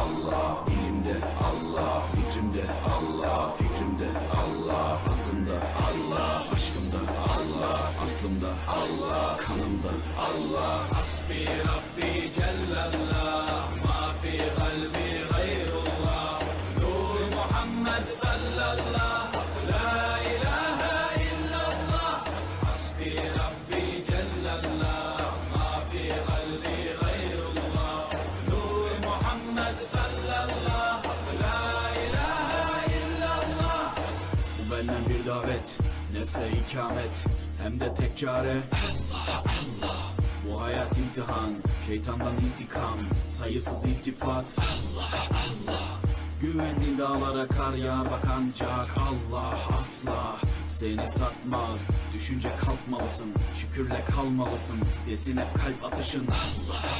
Allah Dilimde Allah Zikrimde Allah Fikrimde Allah Aklımda Allah Aşkımda Allah Aslımda Allah Kanımda Allah Hasbi Rabbi Cellallah Ma fi kalbi gayrullah Nur Muhammed sallallahu davet Nefse ikamet. Hem de tek çare. Allah Allah Bu hayat imtihan. Şeytandan intikam. Sayısız iltifat. Allah Allah Güvendiğin dağlara kar yağar bak ancak Allah asla seni satmaz. Düşünce kalkmalısın. Şükürle kalmalısın. Desin hep kalp atışın. Allah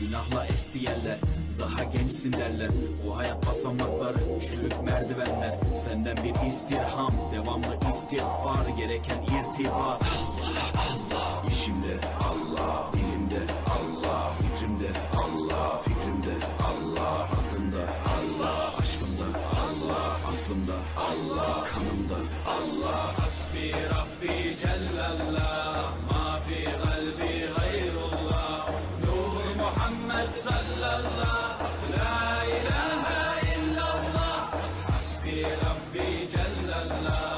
Günahla es diyerler Daha gençsin derler. Bu hayat basamakları Çürük merdivenler. Senden bir istirham Devamlı istiğfar Gereken irtibat. Allah Allah İşimde Allah Dilimde Allah Zikrimde Allah Fikrimde Allah Aklımda Allah Aşkımda Allah Aslımda Allah Kanımda Allah. Hasbi Rabbi Cellallah محمد صلى الله لا إله إلا الله. حسبي ربي جل الله.